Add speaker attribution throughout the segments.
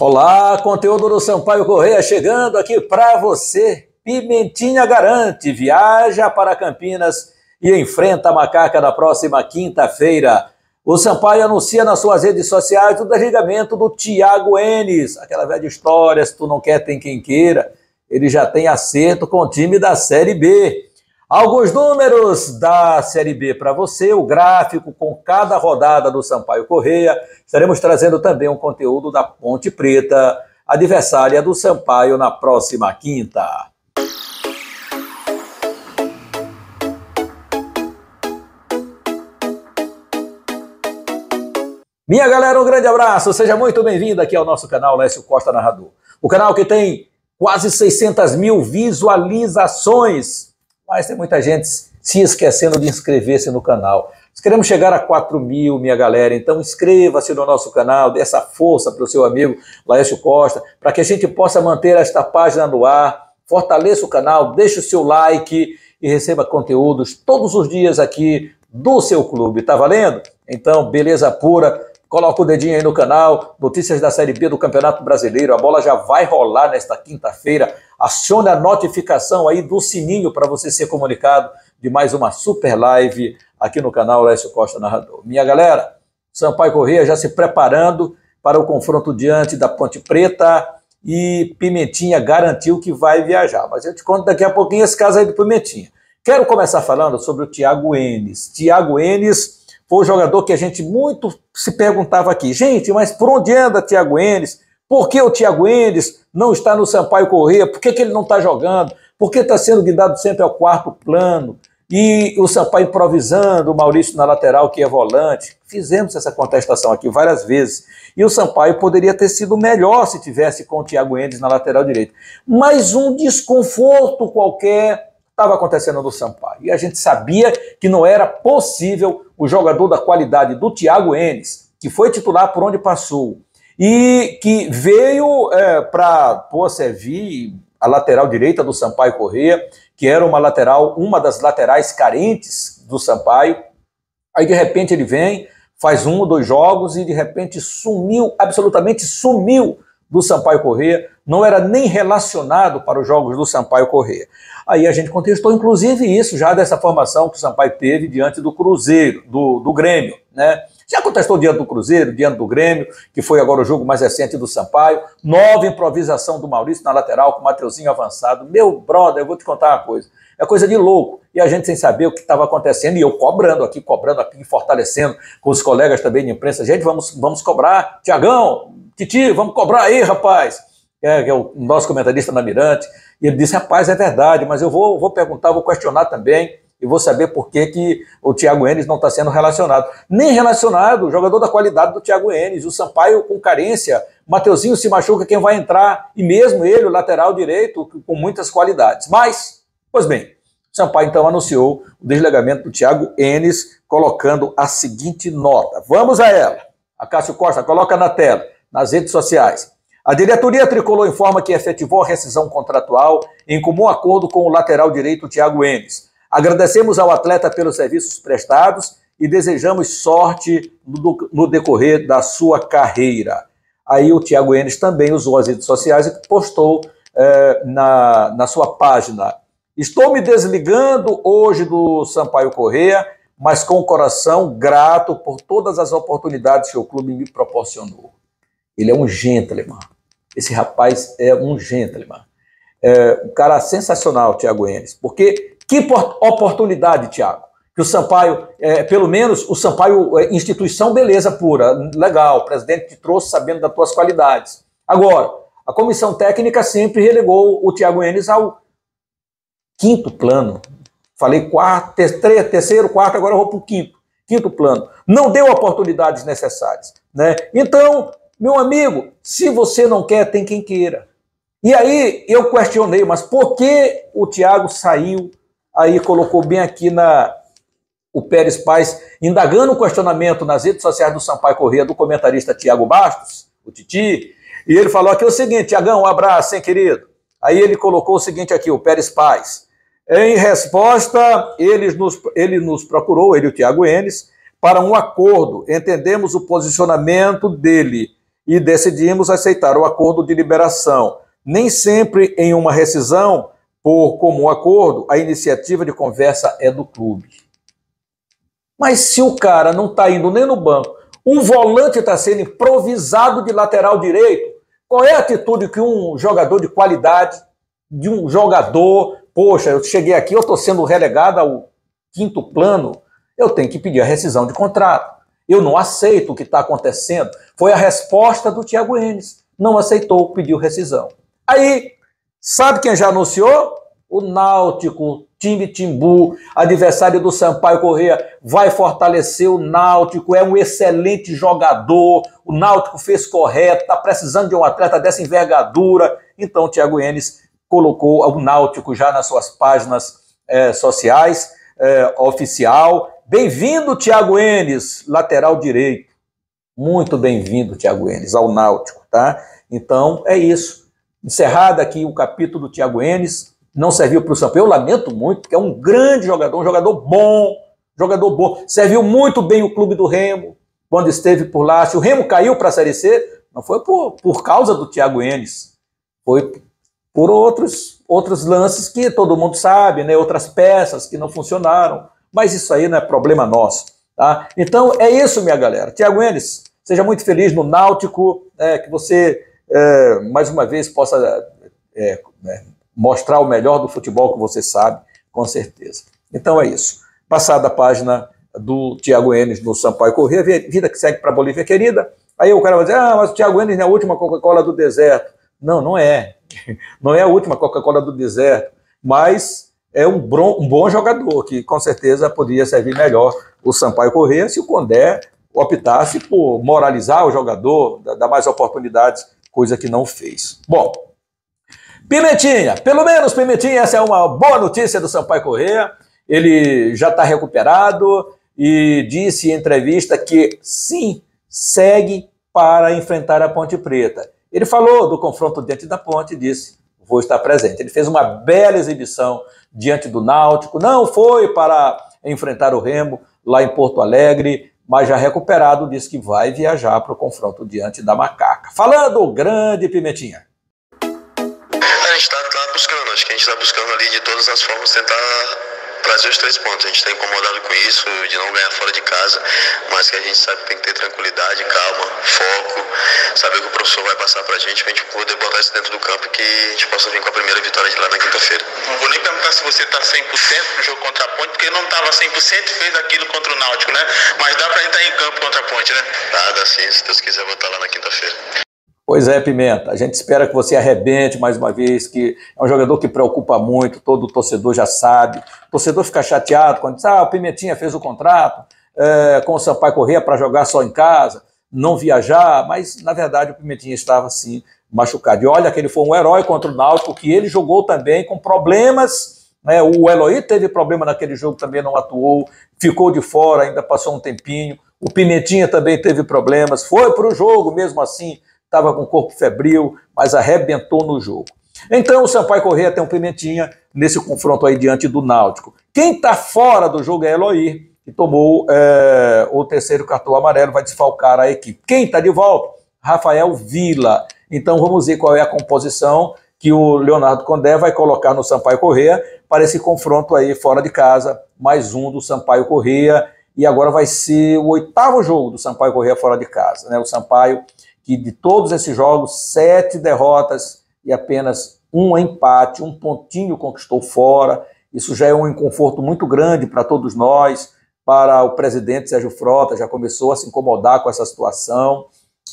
Speaker 1: Olá, conteúdo do Sampaio Correia chegando aqui para você. Pimentinha garante, viaja para Campinas e enfrenta a macaca na próxima quinta-feira. O Sampaio anuncia nas suas redes sociais o desligamento do Thiago Enes. Aquela velha história, se tu não quer, tem quem queira. Ele já tem acerto com o time da Série B. Alguns números da Série B para você, o gráfico com cada rodada do Sampaio Correia. Estaremos trazendo também um conteúdo da Ponte Preta, adversária do Sampaio na próxima quinta. Minha galera, um grande abraço, seja muito bem-vindo aqui ao nosso canal Lécio Costa Narrador. O canal que tem quase 600 mil visualizações mas tem muita gente se esquecendo de inscrever-se no canal. Queremos chegar a 4 mil, minha galera, então inscreva-se no nosso canal, dê essa força para o seu amigo Laércio Costa, para que a gente possa manter esta página no ar, fortaleça o canal, deixe o seu like e receba conteúdos todos os dias aqui do seu clube, tá valendo? Então, beleza pura, Coloca o dedinho aí no canal, notícias da Série B do Campeonato Brasileiro. A bola já vai rolar nesta quinta-feira. Acione a notificação aí do sininho para você ser comunicado de mais uma super live aqui no canal Lécio Costa Narrador. Minha galera, Sampaio Corrêa já se preparando para o confronto diante da Ponte Preta e Pimentinha garantiu que vai viajar. Mas eu te conto daqui a pouquinho esse caso aí do Pimentinha. Quero começar falando sobre o Thiago Enes. Thiago Enes foi o jogador que a gente muito se perguntava aqui. Gente, mas por onde anda Thiago Enes? Por que o Thiago Enes não está no Sampaio Corrêa? Por que, que ele não está jogando? Por que está sendo guindado sempre ao quarto plano? E o Sampaio improvisando, o Maurício na lateral, que é volante. Fizemos essa contestação aqui várias vezes. E o Sampaio poderia ter sido melhor se tivesse com o Thiago Endes na lateral direita. Mas um desconforto qualquer estava acontecendo no Sampaio. E a gente sabia que não era possível o jogador da qualidade do Thiago Enes, que foi titular por onde passou, e que veio é, para servir a lateral direita do Sampaio Corrêa, que era uma lateral, uma das laterais carentes do Sampaio. Aí de repente ele vem, faz um ou dois jogos e de repente sumiu, absolutamente sumiu do Sampaio Corrêa, não era nem relacionado para os jogos do Sampaio Corrêa. Aí a gente contestou, inclusive, isso já dessa formação que o Sampaio teve diante do Cruzeiro, do, do Grêmio, né? Já contestou diante do Cruzeiro, diante do Grêmio, que foi agora o jogo mais recente do Sampaio. Nova improvisação do Maurício na lateral, com o Mateuzinho avançado. Meu brother, eu vou te contar uma coisa. É coisa de louco. E a gente sem saber o que estava acontecendo, e eu cobrando aqui, cobrando aqui, fortalecendo com os colegas também de imprensa. Gente, vamos, vamos cobrar. Tiagão, Titi, vamos cobrar aí, rapaz. É, que é o nosso comentarista na Mirante. E ele disse: rapaz, é verdade, mas eu vou, vou perguntar, vou questionar também e vou saber por que, que o Thiago Enes não está sendo relacionado. Nem relacionado, jogador da qualidade do Thiago Enes, o Sampaio com carência, Mateuzinho se machuca, quem vai entrar, e mesmo ele, o lateral direito, com muitas qualidades. Mas, pois bem, o Sampaio então anunciou o desligamento do Thiago Enes, colocando a seguinte nota. Vamos a ela. A Cássio Costa, coloca na tela, nas redes sociais. A diretoria tricolor informa que efetivou a rescisão contratual em comum acordo com o lateral direito Thiago Enes. Agradecemos ao atleta pelos serviços prestados e desejamos sorte no, decorrer da sua carreira. Aí o Thiago Enes também usou as redes sociais e postou eh, na, na sua página. Estou me desligando hoje do Sampaio Correia, mas com o coração grato por todas as oportunidades que o clube me proporcionou. Ele é um gentleman. Esse rapaz é um gentleman. É um cara sensacional, Thiago Enes. Porque que oportunidade, Thiago. Que o Sampaio, é, pelo menos o Sampaio, é, instituição, beleza pura, legal, o presidente te trouxe sabendo das tuas qualidades. Agora, a comissão técnica sempre relegou o Thiago Enes ao quinto plano. Falei quarto, terceiro, quarto, agora eu vou para o quinto. Quinto plano. Não deu oportunidades necessárias. Né? Então, meu amigo, se você não quer, tem quem queira. E aí eu questionei, mas por que o Tiago saiu? Aí colocou bem aqui na o Pérez Paz, indagando um questionamento nas redes sociais do Sampaio Corrêa do comentarista Tiago Bastos, o Titi, e ele falou aqui o seguinte, Tiagão, um abraço, hein, querido? Aí ele colocou o seguinte aqui, o Pérez Paz. Em resposta, ele nos, ele nos procurou, ele e o Tiago Enes, para um acordo. Entendemos o posicionamento dele e decidimos aceitar o acordo de liberação. Nem sempre em uma rescisão, por comum acordo, a iniciativa de conversa é do clube. Mas se o cara não está indo nem no banco, um volante está sendo improvisado de lateral direito, qual é a atitude que um jogador de qualidade, de um jogador, poxa, eu cheguei aqui, eu estou sendo relegado ao quinto plano, eu tenho que pedir a rescisão de contrato. Eu não aceito o que está acontecendo. Foi a resposta do Thiago Enes. Não aceitou, pediu rescisão. Aí, sabe quem já anunciou? O Náutico, time Timbu, adversário do Sampaio Correia, vai fortalecer o Náutico, é um excelente jogador, o Náutico fez correto, está precisando de um atleta dessa envergadura. Então, o Thiago Enes colocou o Náutico já nas suas páginas é, sociais, é, oficial. Bem-vindo, Thiago Enes, lateral direito. Muito bem-vindo, Thiago Enes, ao Náutico, tá? Então, é isso. Encerrado aqui o capítulo do Thiago Enes, não serviu para o São Paulo. Eu lamento muito, porque é um grande jogador, um jogador bom, jogador bom. Serviu muito bem o clube do Remo quando esteve por lá. Se o Remo caiu para a Série C, não foi por, por causa do Thiago Enes, foi por outros, outros lances que todo mundo sabe, né? outras peças que não funcionaram. Mas isso aí não é problema nosso. Tá? Então é isso, minha galera. Tiago Enes, seja muito feliz no Náutico, é, que você é, mais uma vez possa é, né, mostrar o melhor do futebol que você sabe, com certeza. Então é isso. Passada a página do Tiago Enes no Sampaio Corrêa, vida que segue para a Bolívia querida. Aí o cara vai dizer, ah, mas o Tiago Enes é a última Coca-Cola do deserto. Não, não é. Não é a última Coca-Cola do deserto, mas é um, bom, um bom jogador, que com certeza poderia servir melhor o Sampaio Corrêa se o Condé optasse por moralizar o jogador, dar mais oportunidades, coisa que não fez. Bom, Pimentinha, pelo menos Pimentinha, essa é uma boa notícia do Sampaio Corrêa. Ele já está recuperado e disse em entrevista que sim, segue para enfrentar a Ponte Preta. Ele falou do confronto diante da Ponte e disse: vou estar presente. Ele fez uma bela exibição diante do Náutico, não foi para enfrentar o Remo lá em Porto Alegre, mas já recuperado disse que vai viajar para o confronto diante da Macaca. Falando grande Pimentinha
Speaker 2: gente está tá buscando, acho que a gente está buscando ali de todas as formas tentar trazer os três pontos. A gente está incomodado com isso, de não ganhar fora de casa, mas que a gente sabe que tem que ter tranquilidade, calma, foco, saber que o professor vai passar para a gente, para a gente poder botar isso dentro do campo e que a gente possa vir com a primeira vitória de lá na quinta-feira.
Speaker 3: Não vou nem perguntar se você está 100% no jogo contra a Ponte, porque não estava 100% e fez aquilo contra o Náutico, né? Mas dá para a gente estar tá em campo contra a Ponte, né?
Speaker 2: Dá sim, se Deus quiser, vou estar lá na quinta-feira.
Speaker 1: Pois é, Pimenta. A gente espera que você arrebente mais uma vez, que é um jogador que preocupa muito, todo torcedor já sabe. O torcedor fica chateado quando diz, ah, o Pimentinha fez o contrato é, com o Sampaio Corrêa para jogar só em casa, não viajar, mas na verdade o Pimentinha estava assim, machucado. E olha que ele foi um herói contra o Náutico, que ele jogou também com problemas. Né? O Eloy teve problema naquele jogo, também não atuou, ficou de fora, ainda passou um tempinho. O Pimentinha também teve problemas, foi para o jogo mesmo assim estava com o corpo febril, mas arrebentou no jogo. Então o Sampaio Correia tem um pimentinha nesse confronto aí diante do Náutico. Quem está fora do jogo é Eloy, que tomou é, o terceiro cartão amarelo, vai desfalcar a equipe. Quem está de volta? Rafael Vila. Então vamos ver qual é a composição que o Leonardo Condé vai colocar no Sampaio Correia para esse confronto aí fora de casa, mais um do Sampaio Correia, e agora vai ser o oitavo jogo do Sampaio Correia fora de casa. Né? O Sampaio que de todos esses jogos, sete derrotas e apenas um empate, um pontinho conquistou fora. Isso já é um inconforto muito grande para todos nós, para o presidente Sérgio Frota, já começou a se incomodar com essa situação.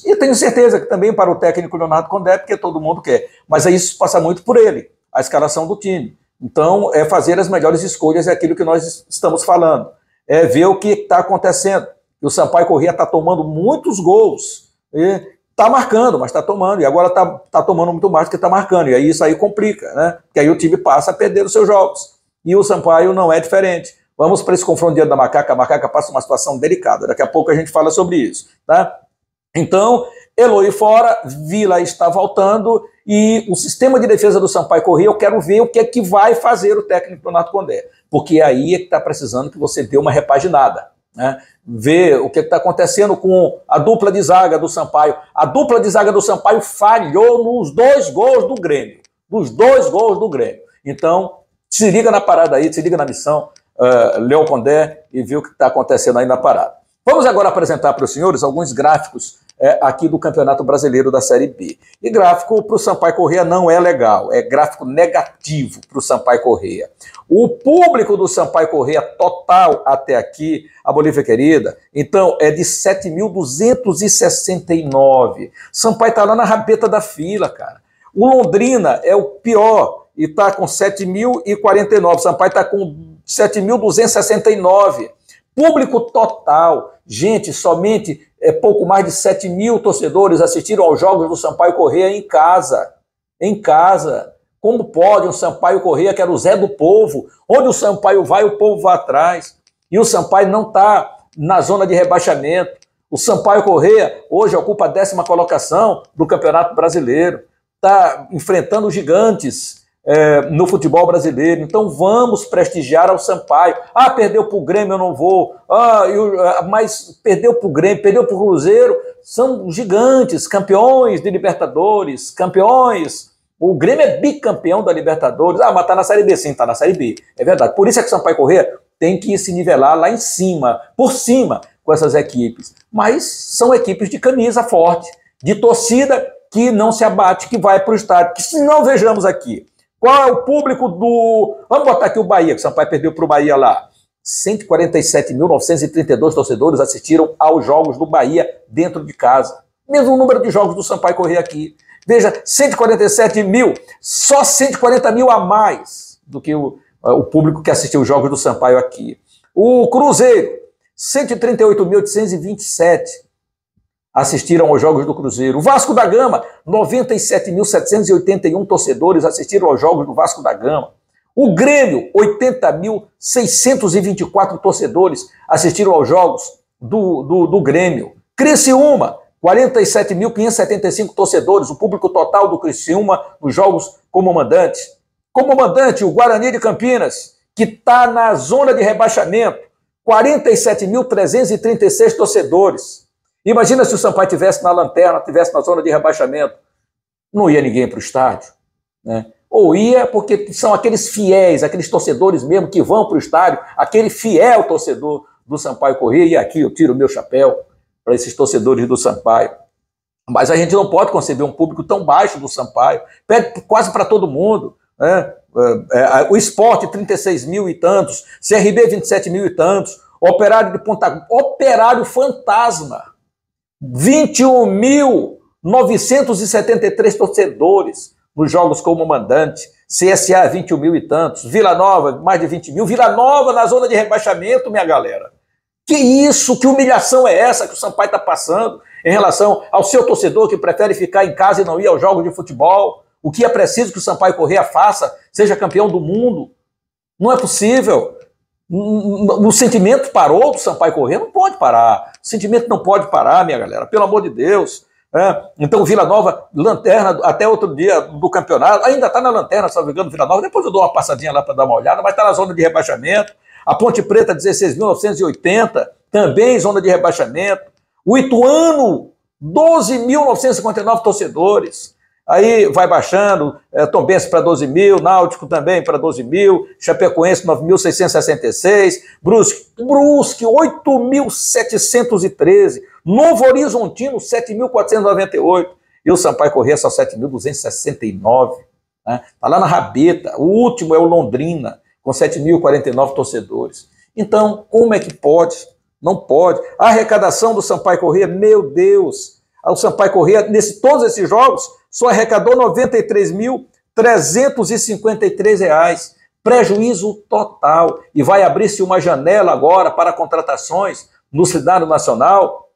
Speaker 1: E tenho certeza que também para o técnico Leonardo Condé, porque todo mundo quer. Mas isso passa muito por ele, a escalação do time. Então, é fazer as melhores escolhas, é aquilo que nós estamos falando. É ver o que está acontecendo. E o Sampaio Corrêa está tomando muitos gols. E Tá marcando, mas tá tomando. E agora tá, tá tomando muito mais do que tá marcando. E aí isso aí complica, né? Porque aí o time passa a perder os seus jogos. E o Sampaio não é diferente. Vamos para esse confronto diante da Macaca. A Macaca passa uma situação delicada. Daqui a pouco a gente fala sobre isso, tá? Então, Eloy fora, Vila está voltando e o sistema de defesa do Sampaio Corrêa, eu quero ver o que é que vai fazer o técnico Leonardo Condé. Porque aí é que está precisando que você dê uma repaginada. Né, ver o que está acontecendo com a dupla de zaga do Sampaio. A dupla de zaga do Sampaio falhou nos dois gols do Grêmio. Dos dois gols do Grêmio. Então, se liga na parada aí, se liga na missão, uh, Condé, e vê o que está acontecendo aí na parada. Vamos agora apresentar para os senhores alguns gráficos é, aqui do Campeonato Brasileiro da Série B. E gráfico para o Sampaio Correia não é legal, é gráfico negativo para o Sampaio Correia. O público do Sampaio Correia total até aqui, a Bolívia querida, então é de 7.269. Sampaio está lá na rabeta da fila, cara. O Londrina é o pior e está com 7.049. Sampaio está com 7.269. Público total. Gente, somente é, pouco mais de 7 mil torcedores assistiram aos jogos do Sampaio Correia em casa. Em casa. Como pode um Sampaio Correia, que era o Zé do povo, onde o Sampaio vai, o povo vai atrás. E o Sampaio não está na zona de rebaixamento. O Sampaio Correia hoje ocupa a décima colocação do Campeonato Brasileiro. Está enfrentando gigantes é, no futebol brasileiro. Então vamos prestigiar ao Sampaio. Ah, perdeu para o Grêmio, eu não vou. Ah, eu, ah, mas perdeu para o Grêmio, perdeu para o Cruzeiro. São gigantes, campeões de Libertadores, campeões. O Grêmio é bicampeão da Libertadores. Ah, mas está na Série B. Sim, está na Série B. É verdade. Por isso é que o Sampaio Corrêa tem que se nivelar lá em cima, por cima, com essas equipes. Mas são equipes de camisa forte, de torcida que não se abate, que vai para o estádio. Que se não vejamos aqui qual é o público do. Vamos botar aqui o Bahia, que o Sampaio perdeu para o Bahia lá. 147.932 torcedores assistiram aos jogos do Bahia dentro de casa. Mesmo número de jogos do Sampaio correr aqui. Veja, 147 mil, só 140 mil a mais do que o, o público que assistiu os jogos do Sampaio aqui. O Cruzeiro, 138.827 assistiram aos Jogos do Cruzeiro. O Vasco da Gama, 97.781 torcedores assistiram aos Jogos do Vasco da Gama. O Grêmio, 80.624 torcedores assistiram aos Jogos do, do, do Grêmio. Criciúma, 47.575 torcedores, o público total do Criciúma nos Jogos como mandante. Como mandante, o Guarani de Campinas, que está na zona de rebaixamento, 47.336 torcedores. Imagina se o Sampaio tivesse na lanterna, tivesse na zona de rebaixamento. Não ia ninguém para o estádio. Né? Ou ia porque são aqueles fiéis, aqueles torcedores mesmo que vão para o estádio, aquele fiel torcedor do Sampaio Corrêa, e aqui eu tiro o meu chapéu para esses torcedores do Sampaio. Mas a gente não pode conceber um público tão baixo do Sampaio, pede quase para todo mundo. Né? É, é, o esporte, 36 mil e tantos, CRB, 27 mil e tantos, operário de Ponta operário fantasma. 21.973 torcedores nos jogos como mandante, CSA 21 mil e tantos, Vila Nova mais de 20 mil, Vila Nova na zona de rebaixamento, minha galera. Que isso, que humilhação é essa que o Sampaio está passando em relação ao seu torcedor que prefere ficar em casa e não ir aos jogos de futebol? O que é preciso que o Sampaio Correia faça, seja campeão do mundo? Não é possível. O sentimento parou do Sampaio Corrêa? Não pode parar. O sentimento não pode parar, minha galera, pelo amor de Deus. É. Então, Vila Nova, lanterna, até outro dia do campeonato, ainda está na lanterna, me engano, Vila Nova. Depois eu dou uma passadinha lá para dar uma olhada, mas está na zona de rebaixamento. A Ponte Preta, 16.980, também zona de rebaixamento. O Ituano, 12.959 torcedores. Aí vai baixando, é, Tombense para 12 mil, Náutico também para 12 mil, Chapecoense 9.666, Brusque, Brusque 8.713, Novo Horizontino 7.498 e o Sampaio Corrêa só 7.269. Né? Tá lá na rabeta. O último é o Londrina, com 7.049 torcedores. Então, como é que pode? Não pode. A arrecadação do Sampaio Corrêa, meu Deus, o Sampaio Corrêa, nesse todos esses jogos, só arrecadou R$ 93.353. Prejuízo total. E vai abrir-se uma janela agora para contratações no cenário nacional.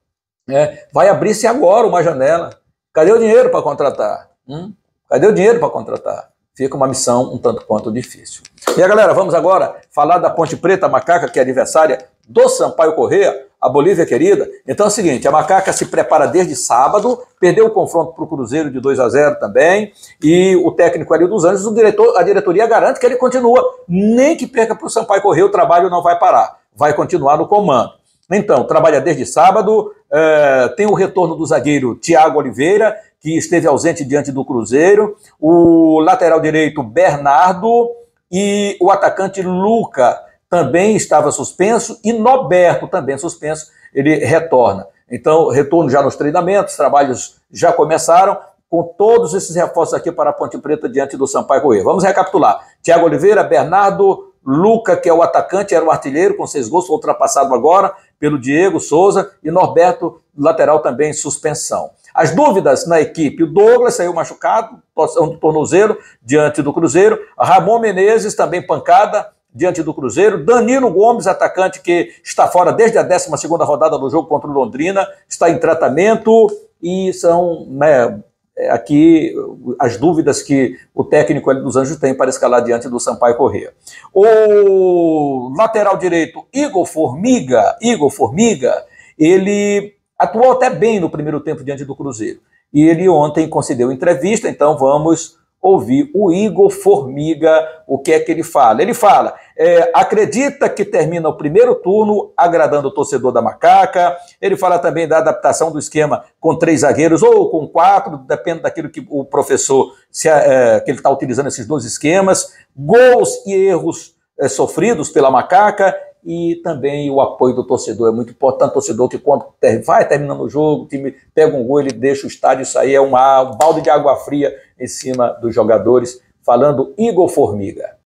Speaker 1: É, vai abrir-se agora uma janela. Cadê o dinheiro para contratar? Hum? Cadê o dinheiro para contratar? Fica uma missão um tanto quanto difícil. E a galera, vamos agora falar da Ponte Preta Macaca, que é aniversária do Sampaio Correia a Bolívia querida. Então é o seguinte, a Macaca se prepara desde sábado, perdeu o confronto para o Cruzeiro de 2 a 0 também, e o técnico ali dos Anjos, o diretor, a diretoria garante que ele continua, nem que perca para o Sampaio correr, o trabalho não vai parar, vai continuar no comando. Então, trabalha desde sábado, é, tem o retorno do zagueiro Tiago Oliveira, que esteve ausente diante do Cruzeiro, o lateral direito Bernardo e o atacante Luca também estava suspenso e Noberto também suspenso, ele retorna. Então, retorno já nos treinamentos, trabalhos já começaram, com todos esses reforços aqui para a Ponte Preta diante do Sampaio Corrêa. Vamos recapitular. Tiago Oliveira, Bernardo, Luca, que é o atacante, era o artilheiro com seis gols, foi ultrapassado agora pelo Diego Souza e Norberto, lateral também, suspensão. As dúvidas na equipe, o Douglas saiu machucado, torção do tornozelo diante do Cruzeiro, Ramon Menezes também pancada diante do Cruzeiro, Danilo Gomes, atacante que está fora desde a 12 rodada do jogo contra o Londrina, está em tratamento e são né, é, aqui as dúvidas que o técnico dos Anjos tem para escalar diante do Sampaio Corrêa. O lateral direito Igor Formiga, Igor Formiga, ele atuou até bem no primeiro tempo diante do Cruzeiro. E ele ontem concedeu entrevista, então vamos ouvir o Igor Formiga, o que é que ele fala. Ele fala, é, acredita que termina o primeiro turno agradando o torcedor da Macaca, ele fala também da adaptação do esquema com três zagueiros ou com quatro, depende daquilo que o professor, se, é, que ele está utilizando esses dois esquemas, gols e erros é, sofridos pela Macaca, e também o apoio do torcedor é muito importante. O torcedor que quando vai terminando o jogo, o time pega um gol, ele deixa o estádio sair, é uma, um balde de água fria em cima dos jogadores. Falando Igor Formiga.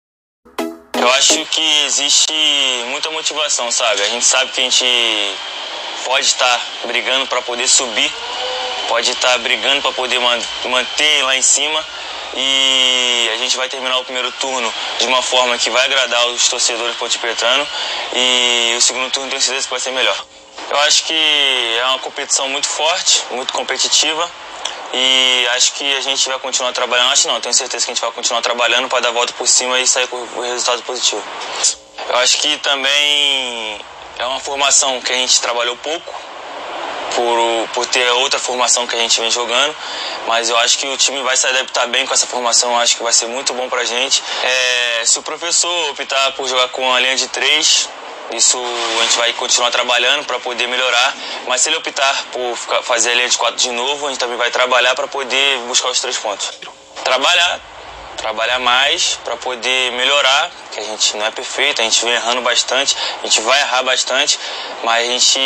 Speaker 4: Eu acho que existe muita motivação, sabe? A gente sabe que a gente pode estar brigando para poder subir, pode estar brigando para poder manter lá em cima e a gente vai terminar o primeiro turno de uma forma que vai agradar os torcedores ponte-pretano e o segundo turno tenho certeza que vai ser melhor. Eu acho que é uma competição muito forte, muito competitiva e acho que a gente vai continuar trabalhando. Acho não, tenho certeza que a gente vai continuar trabalhando para dar a volta por cima e sair com o resultado positivo. Eu acho que também é uma formação que a gente trabalhou pouco, por, por ter outra formação que a gente vem jogando, mas eu acho que o time vai se adaptar bem com essa formação, acho que vai ser muito bom pra gente. É, se o professor optar por jogar com a linha de três, isso a gente vai continuar trabalhando para poder melhorar, mas se ele optar por fazer a linha de quatro de novo, a gente também vai trabalhar para poder buscar os três pontos. Trabalhar, trabalhar mais para poder melhorar, que a gente não é perfeito, a gente vem errando bastante, a gente vai errar bastante, mas a gente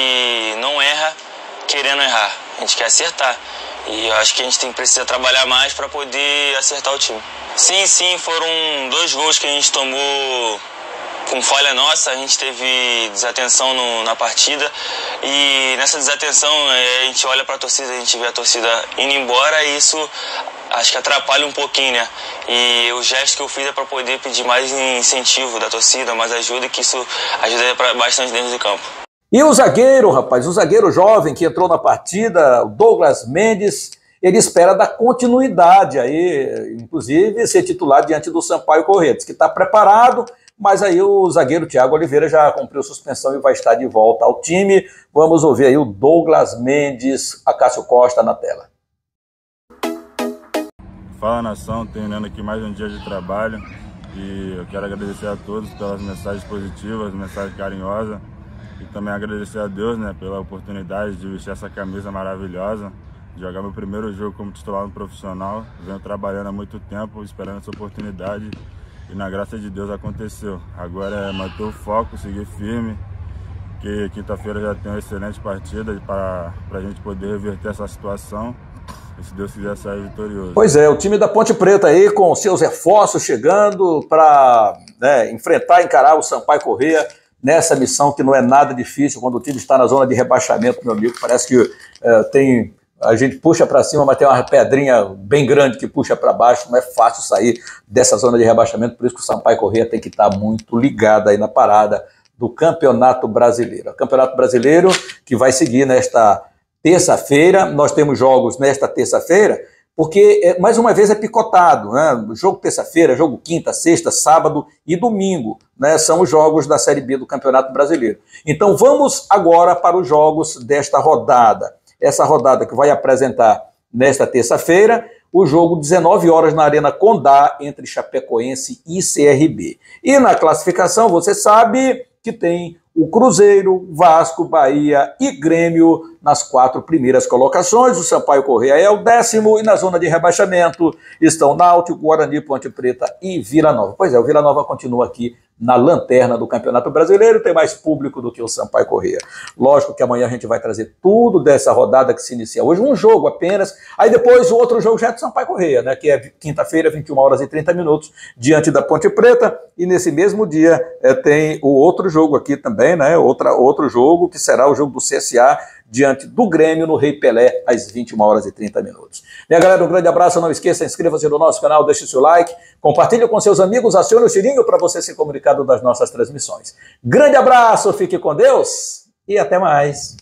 Speaker 4: não erra querendo errar, a gente quer acertar. E eu acho que a gente tem que precisar trabalhar mais para poder acertar o time. Sim, sim, foram dois gols que a gente tomou com falha nossa, a gente teve desatenção no, na partida e nessa desatenção é, a gente olha para a torcida, a gente vê a torcida indo embora e isso acho que atrapalha um pouquinho, né? E o gesto que eu fiz é para poder pedir mais incentivo da torcida, mais ajuda, que isso ajuda bastante dentro do campo.
Speaker 1: E o zagueiro, rapaz, o zagueiro jovem que entrou na partida, o Douglas Mendes, ele espera dar continuidade aí, inclusive ser titular diante do Sampaio Correia. que está preparado, mas aí o zagueiro Thiago Oliveira já cumpriu suspensão e vai estar de volta ao time. Vamos ouvir aí o Douglas Mendes, a Cássio Costa na tela.
Speaker 5: Fala nação, terminando aqui mais um dia de trabalho e eu quero agradecer a todos pelas mensagens positivas, mensagens carinhosas também agradecer a Deus né, pela oportunidade de vestir essa camisa maravilhosa, jogar meu primeiro jogo como titular no profissional. Venho trabalhando há muito tempo, esperando essa oportunidade e na graça de Deus aconteceu. Agora é manter o foco, seguir firme, que quinta-feira já tem uma excelente partida para a gente poder reverter essa situação e se Deus quiser sair vitorioso.
Speaker 1: Pois é, o time da Ponte Preta aí com seus reforços chegando para né, enfrentar, encarar o Sampaio Correia nessa missão que não é nada difícil quando o time está na zona de rebaixamento, meu amigo. Parece que é, tem a gente puxa para cima, mas tem uma pedrinha bem grande que puxa para baixo. Não é fácil sair dessa zona de rebaixamento, por isso que o Sampaio Corrêa tem que estar muito ligado aí na parada do Campeonato Brasileiro. O Campeonato Brasileiro que vai seguir nesta terça-feira. Nós temos jogos nesta terça-feira porque é, mais uma vez é picotado, né? Jogo terça-feira, jogo quinta, sexta, sábado e domingo, né? São os jogos da Série B do Campeonato Brasileiro. Então vamos agora para os jogos desta rodada. Essa rodada que vai apresentar nesta terça-feira o jogo 19 horas na Arena Condá entre Chapecoense e CRB. E na classificação, você sabe que tem o Cruzeiro, Vasco, Bahia e Grêmio nas quatro primeiras colocações. O Sampaio Correia é o décimo e na zona de rebaixamento estão Náutico, Guarani, Ponte Preta e Vila Nova. Pois é, o Vila Nova continua aqui na lanterna do Campeonato Brasileiro, tem mais público do que o Sampaio Corrêa. Lógico que amanhã a gente vai trazer tudo dessa rodada que se inicia hoje, um jogo apenas, aí depois o outro jogo já é do Sampaio Corrêa, né, que é quinta-feira, 21 horas e 30 minutos, diante da Ponte Preta, e nesse mesmo dia é, tem o outro jogo aqui também, né, outra, outro jogo, que será o jogo do CSA, diante do Grêmio no Rei Pelé, às 21 horas e 30 minutos. Minha galera, um grande abraço, não esqueça, inscreva-se no nosso canal, deixe seu like, compartilhe com seus amigos, acione o sininho para você ser comunicado das nossas transmissões. Grande abraço, fique com Deus e até mais.